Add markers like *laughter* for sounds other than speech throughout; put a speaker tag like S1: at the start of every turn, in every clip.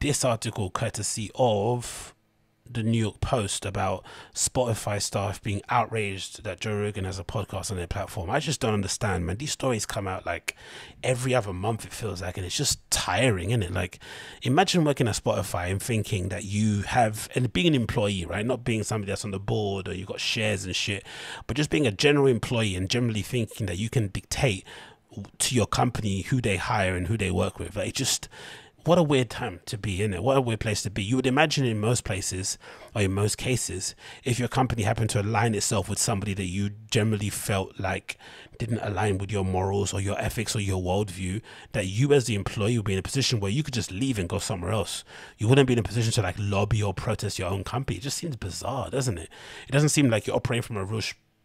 S1: this article courtesy of the New York Post about Spotify staff being outraged that Joe Rogan has a podcast on their platform. I just don't understand, man. These stories come out like every other month, it feels like, and it's just tiring, isn't it? Like, imagine working at Spotify and thinking that you have, and being an employee, right? Not being somebody that's on the board or you've got shares and shit, but just being a general employee and generally thinking that you can dictate to your company who they hire and who they work with. Like, just, what a weird time to be in it. What a weird place to be. You would imagine in most places, or in most cases, if your company happened to align itself with somebody that you generally felt like didn't align with your morals or your ethics or your worldview, that you as the employee would be in a position where you could just leave and go somewhere else. You wouldn't be in a position to like lobby or protest your own company. It just seems bizarre, doesn't it? It doesn't seem like you're operating from a real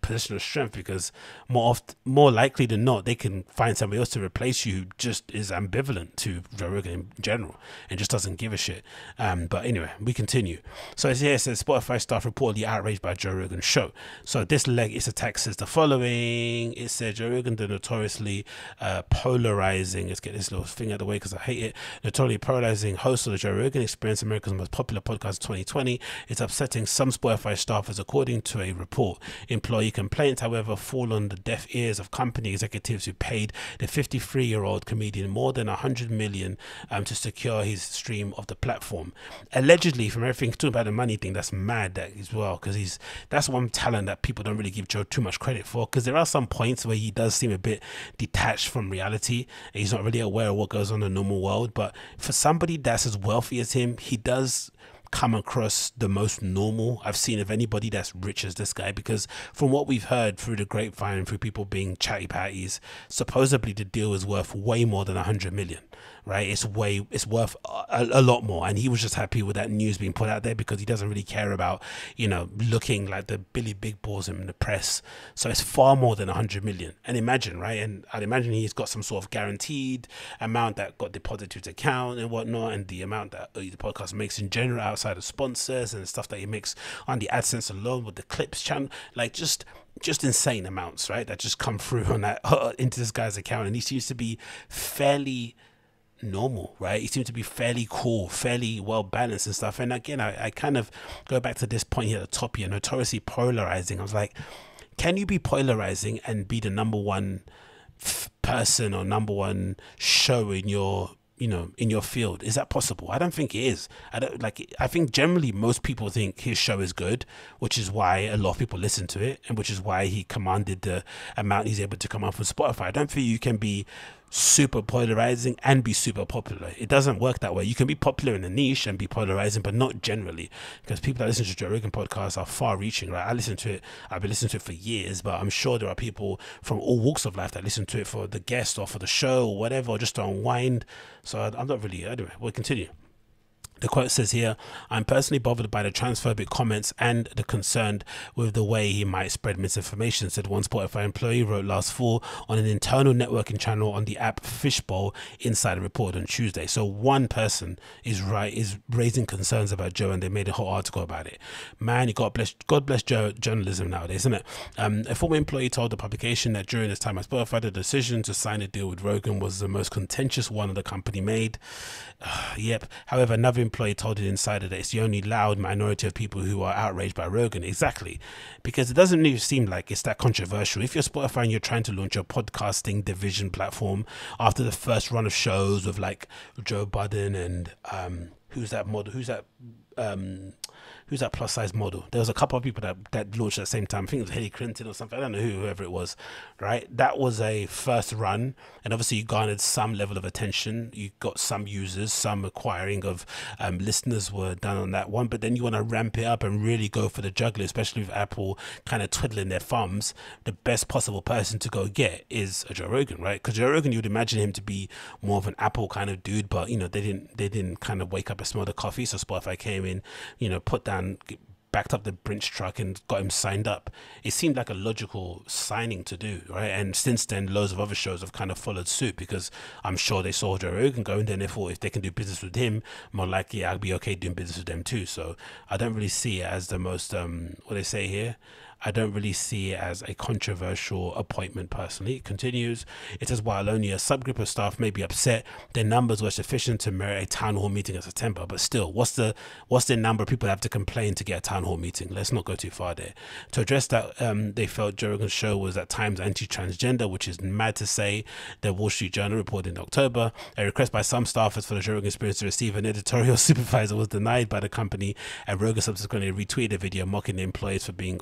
S1: position of strength because more often, more likely than not, they can find somebody else to replace you who just is ambivalent to Rogan in general and just doesn't give a shit. Um, but anyway, we continue. So it's here it says Spotify staff reportedly outraged by Joe Rogan's show. So this leg is a text says the following. It said Joe Rogan, the notoriously uh, polarizing. Let's get this little thing out of the way because I hate it. Notoriously polarizing host of the Joe Rogan Experience, America's most popular podcast 2020, It's upsetting some Spotify staffers, according to a report. Employee complaints, however, fall on the deaf ears of company executives who paid the 53 year old comedian more than 100 million um, to secure his stream of the platform. Allegedly, from everything talking about the money thing, that's mad that as well, because he's that's one talent that people don't really give Joe too much credit for. Because there are some points where he does seem a bit detached from reality, and he's not really aware of what goes on in the normal world. But for somebody that's as wealthy as him, he does come across the most normal I've seen of anybody that's rich as this guy because from what we've heard through the grapevine through people being chatty patties, supposedly the deal is worth way more than a hundred million right? It's way it's worth a, a, lot more, and he was just happy with that news being put out there because he doesn't really care about you know looking like the Billy Big Balls in the press. So it's far more than hundred million. And imagine, right? And I'd imagine he's got some sort of guaranteed amount that got deposited to his account and whatnot, and the amount that the podcast makes in general outside of sponsors and stuff that he makes on the AdSense alone with the Clips channel, like just just insane amounts, right? That just come through *laughs* on that uh, *laughs* into this guy's account, and he seems to be fairly normal, right? He seemed to be fairly cool, fairly well balanced and stuff. And again, I, I kind of go back to this point here at the top here, notoriously polarizing. I was like, can you be polarizing and be the number one person or number one show in your you know in your field is that possible i don't think it is i don't like i think generally most people think his show is good which is why a lot of people listen to it and which is why he commanded the amount he's able to come from spotify i don't think you can be super polarizing and be super popular. It doesn't work that way. You can be popular in a niche and be polarizing, but not generally. Because people that listen to Joe Rogan podcasts are far reaching, right? I listen to it, I've been listening to it for years, but I'm sure there are people from all walks of life that listen to it for the guest or for the show or whatever, or just to unwind. So I'm not really, anyway, we'll continue. The quote says here, I'm personally bothered by the transphobic comments and the concerned with the way he might spread misinformation, said one Spotify employee wrote last fall on an internal networking channel on the app Fishbowl inside a report on Tuesday. So one person is right is raising concerns about Joe and they made a whole article about it. Man, God bless God bless Joe journalism nowadays, isn't it? Um, a former employee told the publication that during his time at Spotify, the decision to sign a deal with Rogan was the most contentious one the company made. Uh, *sighs* yep. However, another employee told an insider that it's the only loud minority of people who are outraged by Rogan. Exactly. Because it doesn't really seem like it's that controversial. If you're Spotify and you're trying to launch your podcasting division platform after the first run of shows with like Joe Budden and um, who's that model? Who's that? Um, who's that plus size model? There was a couple of people that that launched at the same time. I think it was Hillary Clinton or something. I don't know who, whoever it was. Right, that was a first run, and obviously you garnered some level of attention. You got some users, some acquiring of um, listeners were done on that one. But then you want to ramp it up and really go for the juggler, especially with Apple kind of twiddling their thumbs. The best possible person to go get is a Joe Rogan, right? Because Joe Rogan, you would imagine him to be more of an Apple kind of dude, but you know they didn't they didn't kind of wake up and smell the coffee. So Spotify came in, you know, put down and backed up the Brinks truck and got him signed up. It seemed like a logical signing to do, right? And since then, loads of other shows have kind of followed suit because I'm sure they saw Joe Rogan go and then they thought if they can do business with him, more likely I'll be okay doing business with them too. So I don't really see it as the most, um, what they say here, I don't really see it as a controversial appointment personally. It continues. It says while only a subgroup of staff may be upset, their numbers were sufficient to merit a town hall meeting in September. But still, what's the what's the number of people have to complain to get a town hall meeting? Let's not go too far there. To address that, um, they felt Rogan's show was at times anti-transgender, which is mad to say. The Wall Street Journal reported in October a request by some staffers for the Rogan Experience to receive an editorial *laughs* supervisor was denied by the company, and Rogan subsequently retweeted a video mocking the employees for being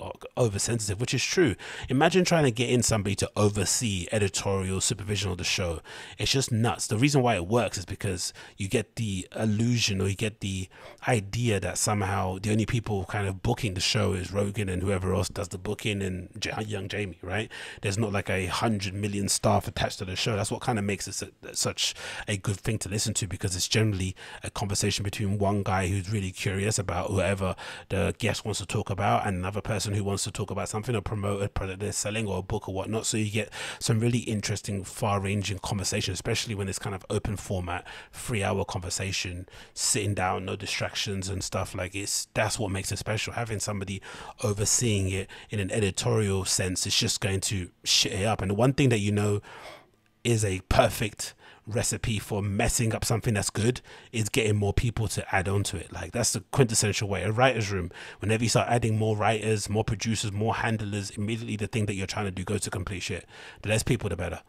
S1: oversensitive, which is true. Imagine trying to get in somebody to oversee editorial supervision of the show. It's just nuts. The reason why it works is because you get the illusion or you get the idea that somehow the only people kind of booking the show is Rogan and whoever else does the booking and young Jamie, right? There's not like a hundred million staff attached to the show. That's what kind of makes it such a good thing to listen to because it's generally a conversation between one guy who's really curious about whoever the guest wants to talk about and another person who wants to talk about something or promote a product they're selling or a book or whatnot. So you get some really interesting, far ranging conversation, especially when it's kind of open format, three hour conversation, sitting down, no distractions and stuff. Like it's that's what makes it special. Having somebody overseeing it in an editorial sense is just going to shit it up. And the one thing that you know is a perfect recipe for messing up something that's good is getting more people to add on to it. Like that's the quintessential way. A writer's room, whenever you start adding more writers, more producers, more handlers, immediately the thing that you're trying to do goes to complete shit. The less people, the better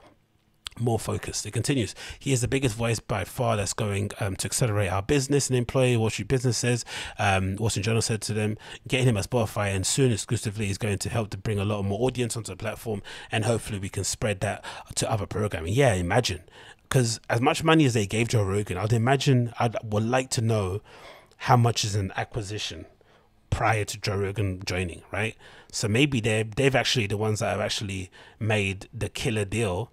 S1: more focused. It continues. He is the biggest voice by far that's going um, to accelerate our business and employee Wall Street Business says. Um, Wall Journal said to them, getting him at Spotify and soon exclusively is going to help to bring a lot more audience onto the platform and hopefully we can spread that to other programming. Yeah, imagine because as much money as they gave Joe Rogan, I'd imagine I would like to know how much is an acquisition prior to Joe Rogan joining, right? So maybe they they've actually the ones that have actually made the killer deal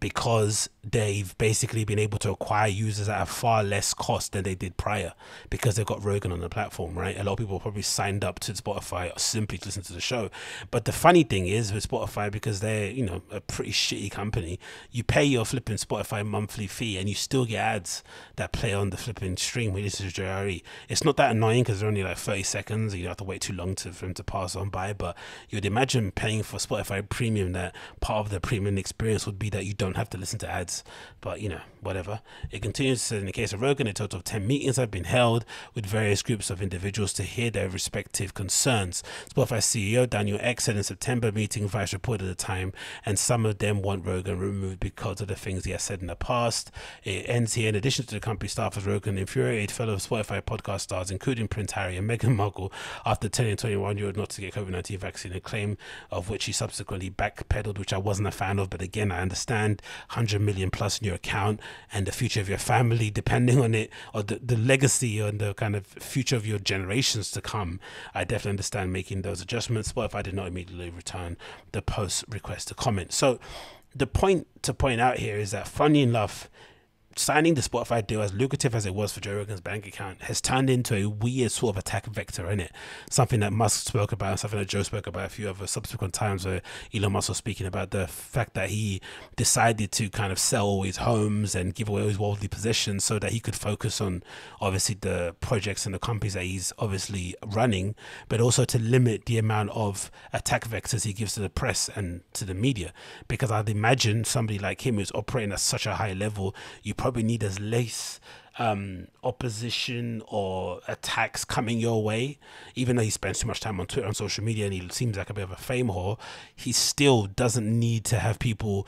S1: because they've basically been able to acquire users at a far less cost than they did prior because they've got Rogan on the platform, right? A lot of people probably signed up to Spotify simply to listen to the show. But the funny thing is with Spotify, because they're, you know, a pretty shitty company, you pay your flipping Spotify monthly fee and you still get ads that play on the flipping stream when this is JRE. It's not that annoying because they're only like 30 seconds. You don't have to wait too long to, for them to pass on by. But you'd imagine paying for Spotify premium that part of the premium experience would be that you don't have to listen to ads but you know, whatever. It continues to say in the case of Rogan, a total of 10 meetings have been held with various groups of individuals to hear their respective concerns. Spotify CEO Daniel Ek said in September meeting, Vice reported at the time, and some of them want Rogan removed because of the things he has said in the past. It ends here. In addition to the company staff as Rogan infuriated fellow Spotify podcast stars, including Prince Harry and Meghan Markle, after telling 21 year old not to get COVID 19 vaccine, a claim of which he subsequently backpedaled, which I wasn't a fan of. But again, I understand 100 million plus in your account and the future of your family depending on it or the, the legacy and the kind of future of your generations to come i definitely understand making those adjustments. But if i did not immediately return the post request to comment? So the point to point out here is that funny enough signing the Spotify deal, as lucrative as it was for Joe Rogan's bank account, has turned into a weird sort of attack vector in it. Something that Musk spoke about, something that Joe spoke about a few other subsequent times, where Elon Musk was speaking about the fact that he decided to kind of sell all his homes and give away all his worldly possessions so that he could focus on obviously the projects and the companies that he's obviously running, but also to limit the amount of attack vectors he gives to the press and to the media. Because I'd imagine somebody like him who's operating at such a high level, you probably need as less um, opposition or attacks coming your way. Even though he spends too much time on Twitter and social media and he seems like a bit of a fame whore, he still doesn't need to have people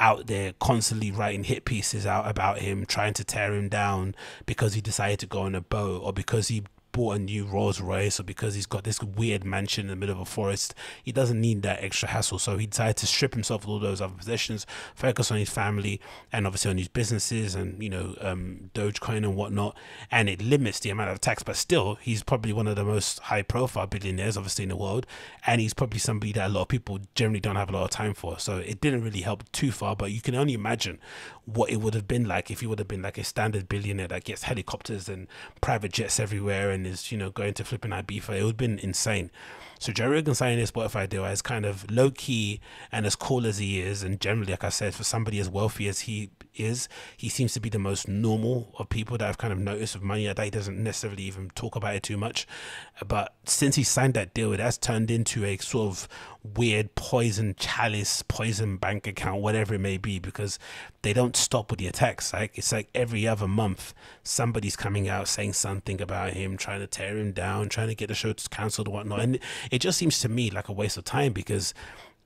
S1: out there constantly writing hit pieces out about him, trying to tear him down because he decided to go on a boat or because he bought a new Rolls Royce or because he's got this weird mansion in the middle of a forest, he doesn't need that extra hassle. So he decided to strip himself of all those other possessions, focus on his family and obviously on his businesses and, you know, um, Dogecoin and whatnot. And it limits the amount of tax, but still, he's probably one of the most high profile billionaires, obviously, in the world. And he's probably somebody that a lot of people generally don't have a lot of time for. So it didn't really help too far, but you can only imagine what it would have been like if he would have been like a standard billionaire that gets helicopters and private jets everywhere and is, you know, going to flipping Ibiza. It would have been insane. So Joe Rogan signing his Spotify deal as kind of low key and as cool as he is, and generally, like I said, for somebody as wealthy as he is, he seems to be the most normal of people that I've kind of noticed with money. That he doesn't necessarily even talk about it too much. But since he signed that deal, it has turned into a sort of weird poison chalice, poison bank account, whatever it may be, because they don't stop with the attacks. Like it's like every other month, somebody's coming out saying something about him, trying to tear him down, trying to get the show cancelled, whatnot. And it just seems to me like a waste of time because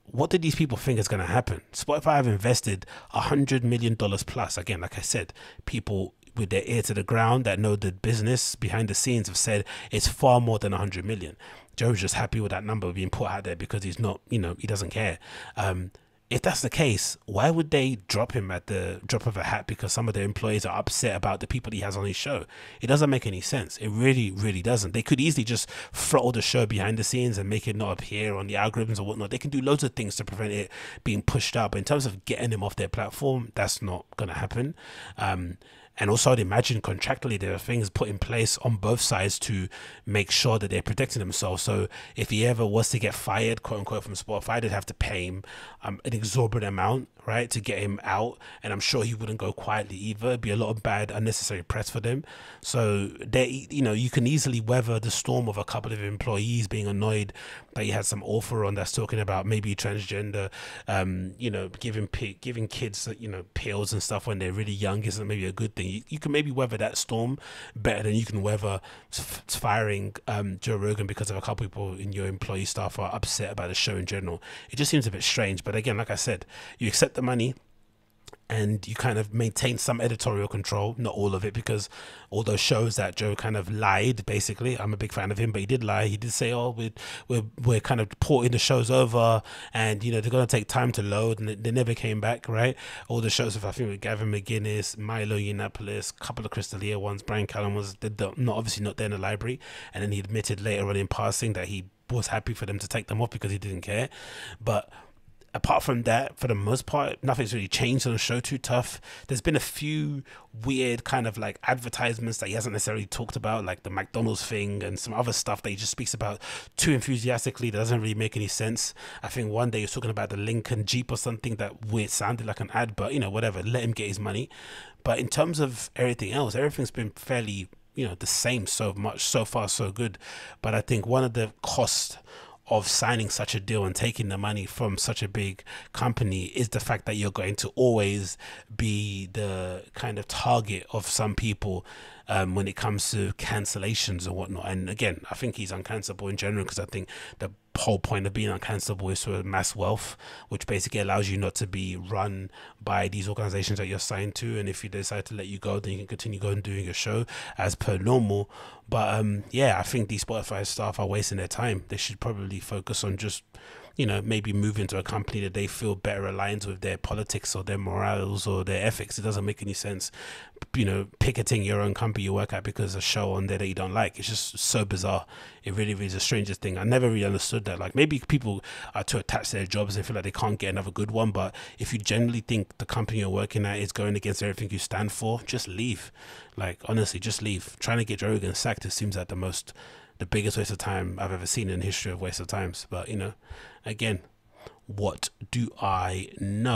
S1: what did these people think is going to happen? Spotify have invested a hundred million dollars plus. Again, like I said, people with their ear to the ground that know the business behind the scenes have said it's far more than a hundred million. Joe's just happy with that number being put out there because he's not, you know, he doesn't care. Um, if that's the case, why would they drop him at the drop of a hat because some of their employees are upset about the people he has on his show? It doesn't make any sense. It really, really doesn't. They could easily just throttle the show behind the scenes and make it not appear on the algorithms or whatnot. They can do loads of things to prevent it being pushed out. But in terms of getting him off their platform, that's not going to happen. Um, and also, I'd imagine contractually there are things put in place on both sides to make sure that they're protecting themselves. So if he ever was to get fired, quote unquote, from Spotify, they'd have to pay him um, an exorbitant amount, right, to get him out. And I'm sure he wouldn't go quietly either. It'd be a lot of bad, unnecessary press for them. So they, you know, you can easily weather the storm of a couple of employees being annoyed that he had some author on that's talking about maybe transgender, um, you know, giving giving kids, you know, pills and stuff when they're really young isn't maybe a good thing. You, you can maybe weather that storm better than you can weather firing um, Joe Rogan because of a couple people in your employee staff are upset about the show in general. It just seems a bit strange. But again, like I said, you accept the money and you kind of maintain some editorial control, not all of it, because all those shows that Joe kind of lied, basically, I'm a big fan of him, but he did lie. He did say, "Oh, we're we're, we're kind of porting the shows over, and you know they're gonna take time to load," and they never came back, right? All the shows with I think with Gavin McInnes, Milo Yiannopoulos, a couple of Chris D'Elia ones, Bryan Callen was not obviously not there in the library, and then he admitted later on in passing that he was happy for them to take them off because he didn't care, but apart from that, for the most part, nothing's really changed on the show too tough. There's been a few weird kind of like advertisements that he hasn't necessarily talked about, like the McDonald's thing and some other stuff that he just speaks about too enthusiastically that doesn't really make any sense. I think one day he was talking about the Lincoln Jeep or something that weird sounded like an ad, but you know, whatever, let him get his money. But in terms of everything else, everything's been fairly, you know, the same so much, so far, so good. But I think one of the costs of signing such a deal and taking the money from such a big company is the fact that you're going to always be the kind of target of some people um, when it comes to cancellations and whatnot. And again, I think he's uncancelable in general because I think the whole point of being uncancelable is for mass wealth, which basically allows you not to be run by these organizations that you're signed to. And if you decide to let you go, then you can continue going doing your show as per normal. But um, yeah, I think these Spotify staff are wasting their time. They should probably focus on just you know, maybe move into a company that they feel better aligns with their politics or their morals or their ethics. It doesn't make any sense, you know, picketing your own company you work at because a show on there that you don't like. It's just so bizarre. It really, really is the strangest thing. I never really understood that. Like maybe people are too attached to their jobs and feel like they can't get another good one. But if you generally think the company you're working at is going against everything you stand for, just leave. Like honestly, just leave. Trying to get Joe Rogan sacked, it seems like the most the biggest waste of time I've ever seen in history of waste of times. But you know, again, what do I know?